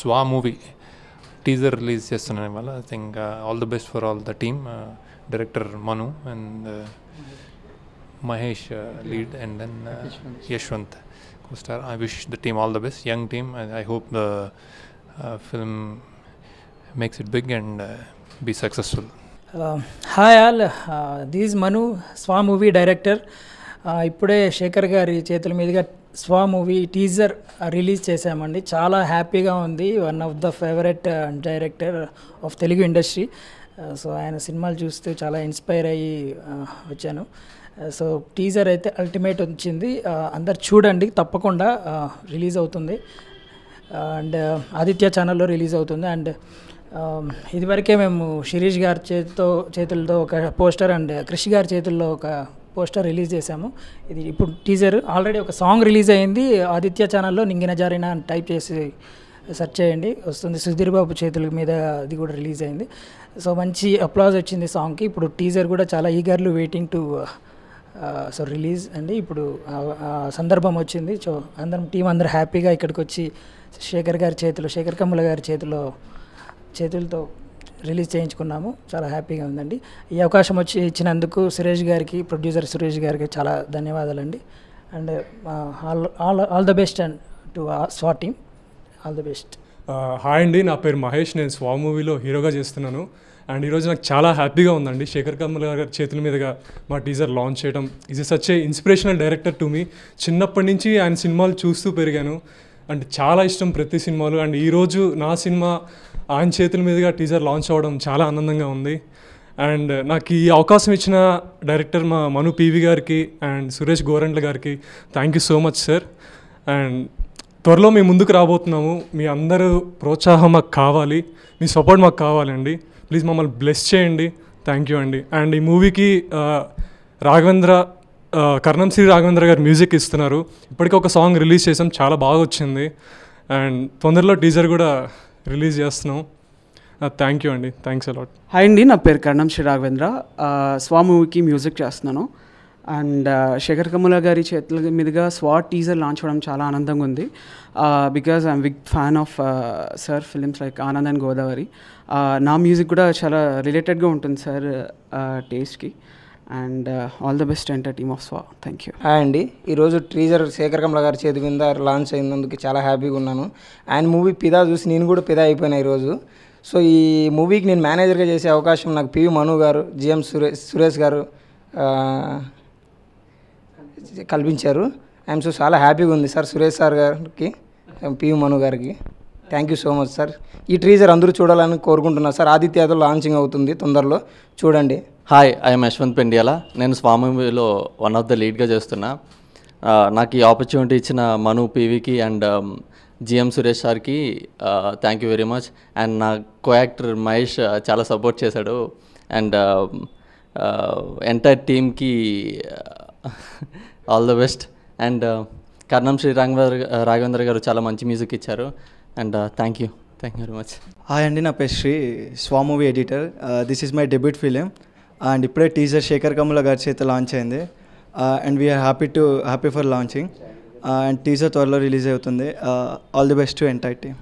స్వా movie teaser release చేస్తున్నాను ఇవాళ. I think all the best for all the team director Manu and Mahesh lead and then Yashwant the team all the best. Young team and i hope the uh, film makes it big and uh, be successful. Hi all this Manu Swa movie director ఇప్పుడే శేఖర్ గారి చేతుల మీదుగా స్వా movie teaser release చేశామండి. చాలా హ్యాపీగా ఉంది. One of the favourite uh, director of Telugu industry. Uh, so ఆయన సినిమాలు చూస్తూ చాలా ఇన్స్పైర్ అయ్యి uh, వచ్చాను. సో టీజర్ అయితే అల్టిమేట్ వచ్చింది. అందరు చూడండి తప్పకుండా రిలీజ్ అవుతుంది. అండ్ ఆదిత్య ఛానల్లో రిలీజ్ అవుతుంది. అండ్ um, ఇదివరకే మేము శిరీష్ గారి చేతితో చేతులతో ఒక పోస్టర్ అండ్ క్రిష్ గారి చేతుల్లో ఒక పోస్టర్ రిలీజ్ చేశాము. ఇది ఇప్పుడు టీజర్ ఆల్రెడీ ఒక సాంగ్ రిలీజ్ అయింది. ఆదిత్య ఛానల్లో నింగిన జారిన అని టైప్ చేసి సెర్చ్ చేయండి. వస్తుంది సుధీర్ బాబు చేతుల మీద అది కూడా రిలీజ్ అయింది. సో మంచి అప్లాజ్ వచ్చింది సాంగ్కి. ఇప్పుడు టీజర్ కూడా చాలా eagerly waiting to so release అండి. ఇప్పుడు ఆ- సందర్భం వచ్చింది. సో అందరం టీం అందరూ హ్యాపీగా ఇక్కడికి వచ్చి శేఖర్ గారి చేతిలో శేఖర్ కమ్ముల గారి చేతిలో చేతులతో రిలీజ్ చేయించుకున్నాము. చాలా హ్యాపీగా ఉందండి. ఈ అవకాశం వచ్చి ఇచ్చినందుకు సురేష్ గారికి ప్రొడ్యూసర్ సురేష్ గారికి చాలా ధన్యవాదాలండి. And all all all the best and to Swa team. All the best. Hi అండి. నా పేరు మహేష్. నేను స్వా మూవీలో హీరోగా చేస్తున్నాను. అండ్ ఈరోజు నాకు చాలా హ్యాపీగా ఉందండి. శేఖర్ కమల్ గారి చేతుల మీదుగా మా టీజర్ లాంచ్ చేయడం is such a inspirational director to me చిన్నప్పటి నుంచి ఆయన సినిమాలు చూస్తూ పెరిగాను. అండ్ చాలా ఇష్టం ప్రతి సినిమాలు. అండ్ ఈరోజు నా సినిమా ఆయన చేతుల మీదుగా టీజర్ లాంచ్ అవ్వడం చాలా ఆనందంగా ఉంది. అండ్ నాకు ఈ అవకాశం ఇచ్చిన డైరెక్టర్ మా మను పీవి గారికి అండ్ సురేష్ గోరంట్ల గారికి thank you so much sir and త్వరలో మేము ముందుకు రాబోతున్నాము. మీ అందరూ ప్రోత్సాహం మాకు కావాలి. మీ సపోర్ట్ మాకు కావాలండి. ప్లీజ్ మమ్మల్ని బ్లెస్ చేయండి. థ్యాంక్ యూ అండి. అండ్ ఈ మూవీకి రాఘవేంద్ర కర్ణం శ్రీ రాఘవేంద్ర గారు మ్యూజిక్ ఇస్తున్నారు. ఇప్పటికే ఒక సాంగ్ రిలీజ్ చేసాం చాలా బాగా వచ్చింది. అండ్ తొందరలో టీజర్ కూడా రిలీజ్ చేస్తున్నాం. థ్యాంక్ యూ అండి. థ్యాంక్స్ అలాట్ హాయ్ అండి నా పేరు కర్ణం శ్రీ రాఘవేంద్ర. స్వా మూవీకి మ్యూజిక్ చేస్తున్నాను. అండ్ శేఖర్ కమల గారి చేతుల మీదుగా స్వా టీజర్ లాంచ్ అవ్వడం చాలా ఆనందంగా ఉంది. Because I'm big fan of sir films like Anand and Godavari నా మ్యూజిక్ కూడా చాలా రిలేటెడ్గా ఉంటుంది సార్ టేస్ట్కి and all the best entire team of Swa thank you hi అండి. ఈరోజు ట్రీజర్ శేఖర్ కమల గారి చేతి మీద లాంచ్ అయినందుకు చాలా హ్యాపీగా ఉన్నాను. అండ్ మూవీ పిదా చూసి నేను కూడా పిదా అయిపోయినా ఈరోజు సో ఈ మూవీకి నేను మేనేజర్గా చేసే అవకాశం నాకు పివి మను గారు జిఎం సురేష్ సురేష్ గారు uh, కల్పించారు. ఐఎమ్ సో చాలా హ్యాపీగా ఉంది సార్ సురేష్ సార్ గారికి పివి మను గారికి. Thank you so much sir ఈ ట్రీజర్ అందరూ చూడాలని కోరుకుంటున్నా సార్. ఆదిత్యతో లాంచింగ్ అవుతుంది తొందరలో. చూడండి. హాయ్ ఐఎమ్ యశ్వంత్ పెండియాల నేను స్వామిలో వన్ ఆఫ్ ద లీడ్గా చేస్తున్నా. నాకు ఈ ఆపర్చునిటీ ఇచ్చిన మను పీవీకి అండ్ జిఎం సురేష్ సార్కి thank you very much and నా కో యాక్టర్ మహేష్ చాలా సపోర్ట్ చేశాడు. అండ్ ఎంటైర్ టీమ్కి all the best and Karnam Sri Raghavendra Raghavendra గారు చాలా మంచి మ్యూజిక్ ఇచ్చారు. And thank you thank you very much hi అండి నా పేరు Sri Swa movie editor this is my debut film and ఇప్పుడే టీజర్ శేఖర్ కమ్ముల గారి చేత లాంచ్ అయింది. And we're happy to happy for launching and teaser త్వరలో రిలీజ్ అవుతుంది. All the best to entire team